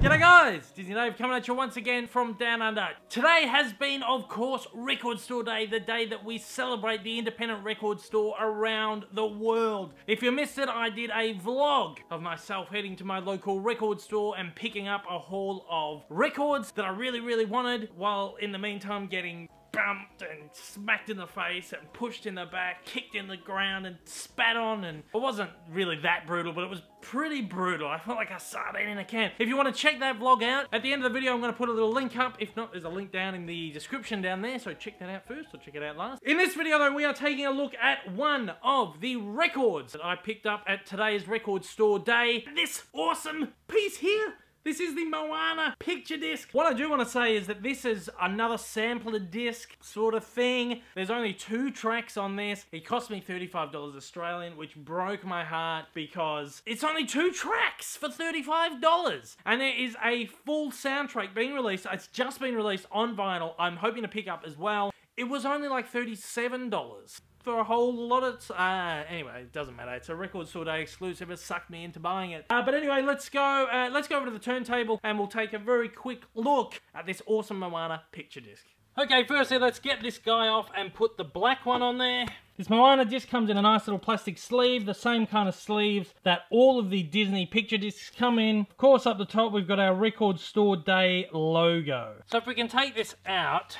G'day guys, Disney Dave coming at you once again from Down Under. Today has been, of course, Record Store Day, the day that we celebrate the independent record store around the world. If you missed it, I did a vlog of myself heading to my local record store and picking up a haul of records that I really, really wanted, while in the meantime getting bumped and smacked in the face and pushed in the back, kicked in the ground and spat on and it wasn't really that brutal, but it was pretty brutal. I felt like a sardine in a can. If you want to check that vlog out, at the end of the video I'm going to put a little link up. If not, there's a link down in the description down there, so check that out first or check it out last. In this video though, we are taking a look at one of the records that I picked up at today's record store day. This awesome piece here this is the Moana picture disc. What I do want to say is that this is another sampler disc sort of thing. There's only two tracks on this. It cost me $35 Australian, which broke my heart because it's only two tracks for $35. And there is a full soundtrack being released. It's just been released on vinyl. I'm hoping to pick up as well. It was only like $37 for a whole lot of... Uh, anyway, it doesn't matter. It's a Record Store Day exclusive. It sucked me into buying it. Uh, but anyway, let's go, uh, let's go over to the turntable and we'll take a very quick look at this awesome Moana picture disc. Okay, firstly, let's get this guy off and put the black one on there. This Moana disc comes in a nice little plastic sleeve, the same kind of sleeves that all of the Disney picture discs come in. Of course, up the top, we've got our Record Store Day logo. So if we can take this out,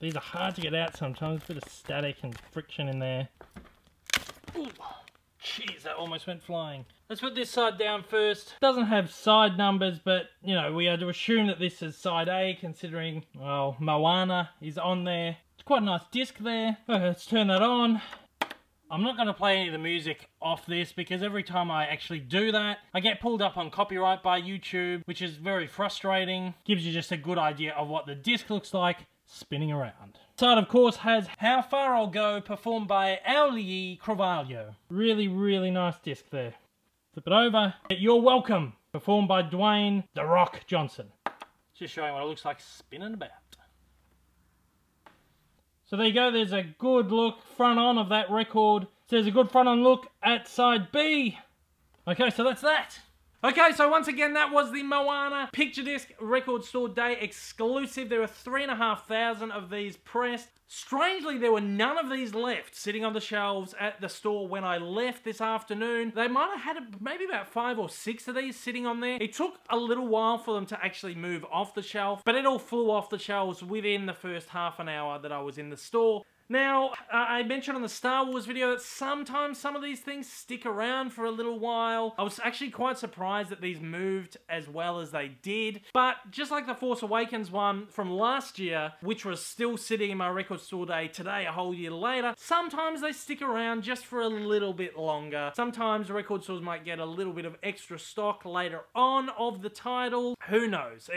these are hard to get out sometimes, a bit of static and friction in there. Ooh, jeez, that almost went flying. Let's put this side down first. Doesn't have side numbers, but, you know, we are to assume that this is side A, considering, well, Moana is on there. It's quite a nice disc there. Okay, let's turn that on. I'm not going to play any of the music off this because every time I actually do that, I get pulled up on copyright by YouTube, which is very frustrating. Gives you just a good idea of what the disc looks like spinning around. Side of course has How Far I'll Go performed by Auli'i Cravalho. Really, really nice disc there. Flip it over. You're Welcome performed by Dwayne The Rock Johnson. Just showing what it looks like spinning about. So there you go, there's a good look front on of that record. So there's a good front on look at side B. Okay, so that's that. Okay, so once again, that was the Moana Picture Disc Record Store Day exclusive. There were 3,500 of these pressed. Strangely, there were none of these left sitting on the shelves at the store when I left this afternoon. They might have had maybe about five or six of these sitting on there. It took a little while for them to actually move off the shelf, but it all flew off the shelves within the first half an hour that I was in the store. Now, uh, I mentioned on the Star Wars video that sometimes some of these things stick around for a little while. I was actually quite surprised that these moved as well as they did. But just like the Force Awakens one from last year, which was still sitting in my record store day today, a whole year later, sometimes they stick around just for a little bit longer. Sometimes record stores might get a little bit of extra stock later on of the title. Who knows?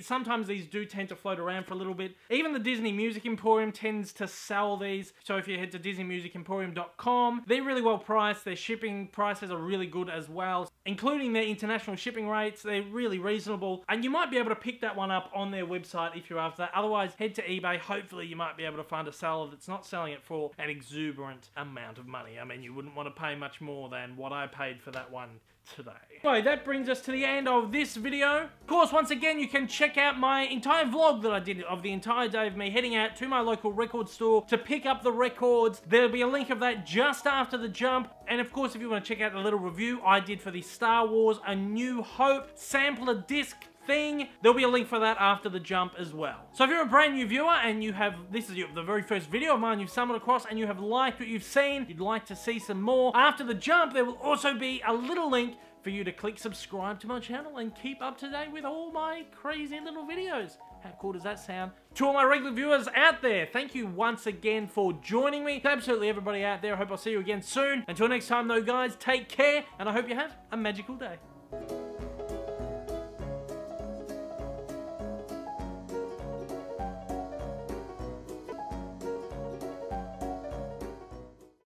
Sometimes these do tend to float around for a little bit. Even the Disney Music Emporium tends to sell all these. So if you head to DisneyMusicEmporium.com, they're really well priced. Their shipping prices are really good as well, including their international shipping rates. They're really reasonable, and you might be able to pick that one up on their website if you're after that. Otherwise, head to eBay. Hopefully, you might be able to find a seller that's not selling it for an exuberant amount of money. I mean, you wouldn't want to pay much more than what I paid for that one today. So that brings us to the end of this video. Of course, once again, you can check out my entire vlog that I did of the entire day of me heading out to my local record store to pick up the records. There'll be a link of that just after the jump. And of course, if you want to check out the little review I did for the Star Wars A New Hope sampler disc thing. There'll be a link for that after the jump as well. So if you're a brand new viewer and you have, this is the very first video of mine you've stumbled across and you have liked what you've seen, you'd like to see some more, after the jump there will also be a little link for you to click subscribe to my channel and keep up to date with all my crazy little videos. How cool does that sound? To all my regular viewers out there, thank you once again for joining me. To absolutely everybody out there, I hope I'll see you again soon. Until next time though guys, take care and I hope you have a magical day.